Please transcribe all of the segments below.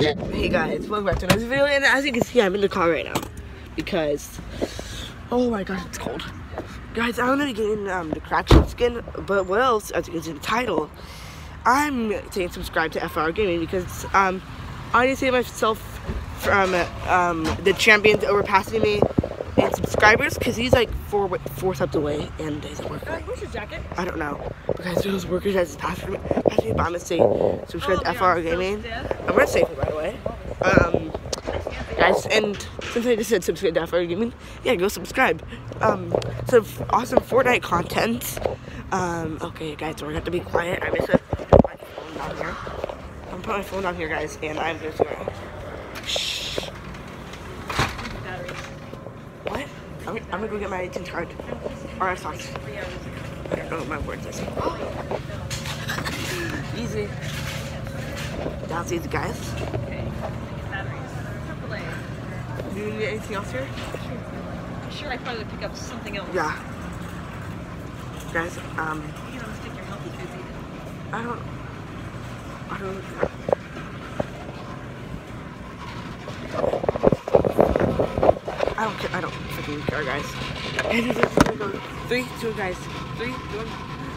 guys, welcome back to another video, and as you can see, I'm in the car right now, because, oh my gosh, it's cold. Guys, I'm gonna be getting um, the Crackshot skin, but what else, as you can see in the title, I'm saying subscribe to FR Gaming, because um, I need to save myself from um, the champions overpassing me in subscribers, because he's like four four steps away, and he's a worker. Where's your jacket? I don't know, because those workers just passed me, passed me by mistake, subscribe to Oh, FR yeah, so Gaming. I'm gonna it, by the way. Um, guys, and since I just said subscribe to FR Gaming, yeah, go subscribe. Um, some awesome Fortnite content. Um, okay, guys, we're gonna have to be quiet. I'm just gonna put my phone down here. I'm putting my phone down here, guys, and I'm just gonna. I'm, gonna go get my 18 card. Alright, sorry. Three hours. I don't know what my words is. Easy. That's easy, guys. Okay. Batteries. Triple A. Do you need anything else here? I'm sure I probably would pick up something else. Yeah. Guys, um, You stick your healthy foods. I don't. I don't. Don't care. I don't freaking care, guys. And it's just gonna go three, two, guys. Three, one.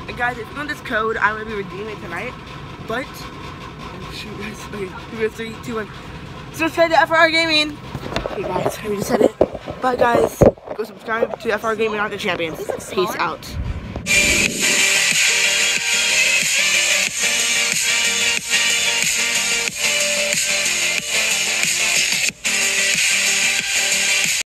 And guys, if you want this code, I'm gonna be redeeming it tonight. But, oh shoot, guys. Okay, here we go. Three, two, one. Subscribe to FR Gaming. Okay, guys, I just said it. Bye, guys, go subscribe to FR Gaming the champions. Peace out.